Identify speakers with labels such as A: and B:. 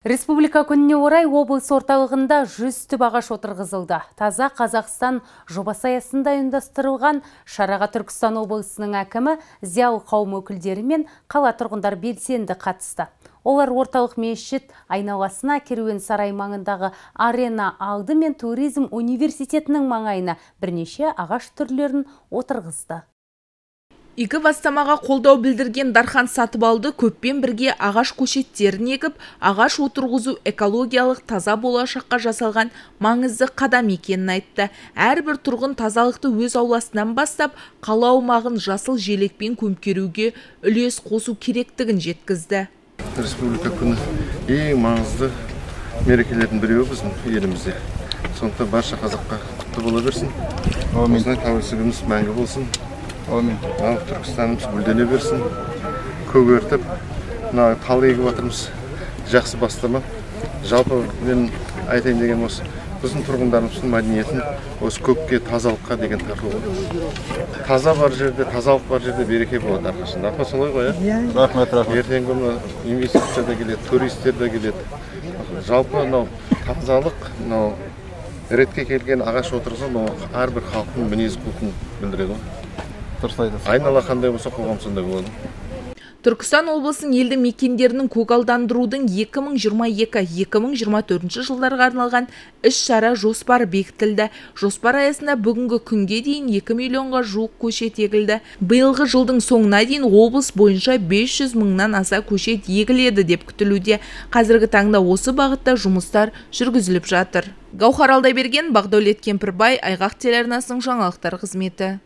A: Республика күніне орай облыс орталығында 100 түп ағаш отырғызылды. Таза Қазақстан жобасы аясында ұйымдастырылған шараға Түркістан облысының әкімі зиялы қауым өкілдері мен қала тұрғындар белсенді қатысты. Олар орталық мешіт айналасына керуен сарай маңындағы арена алды мен туризм университетінің маңайына бірнеше ағаш түрлерін отырғызды.
B: Игі бастамаға қолдау білдірген Дархан Сатыбалды көппен бірге ағаш көшеттерін егіп, ағаш отырғызу экологиялық таза болашаққа жасалған маңызды қадам екенін айтты. Әрбір тұрғын тазалықты өз ауласынан бастап, қала аумағын жасыл желекпен көмкеруге үлес қосу керектігін жеткізді.
C: Республика күні ең маңызды мерекелердің біреуі біздің елімізде. Сондықтан барша қазаққа құтты бола берсін. Осындай тәуелсіздігіміз мәңгі болсын
D: әумин
C: ал түркістанымыз гүлдене берсін. Көгертіп мына тал егіп жатырмыз жақсы бастама. Жалпы мен айтайын деген осы. Біздің тұрғындарымыздың мәдениетін осы көкке тазалыққа деген тарту таза бар жерде тазалық бар жерде береке болады әрқашан. Апа солай ғой иә?
D: Рахмет рахмет.
C: Ертеңгі күні инвестиция да келеді туристер де келеді. Жалпы мынау тазалық мынау ретке келген ағаш отырғызу мынау әрбір халықтың мінез құлқын білдіреді ғой.
D: Дұрыс айтасыз
C: айнала қандай болса қоғам сондай болады
B: Түркістан облысының елді мекендерінің көгалдандырудың 2022-2024 жылдарға арналған іс-шара жоспары бекітілді. Жоспар аясында бүгінгі күнге дейін 2 миллионға жуық көшет егілді. Биылғы жылдың соңына дейін облыс бойынша 500 мыңнан аса көшет егіледі деп күтілуде. Қазіргі таңда осы бағытта жұмыстар жүргізіліп жатыр. Гаухар Алдайберген, Бақдәулет Кемпірбай, Айғақ телеарнасының жаңалықтар қызметі.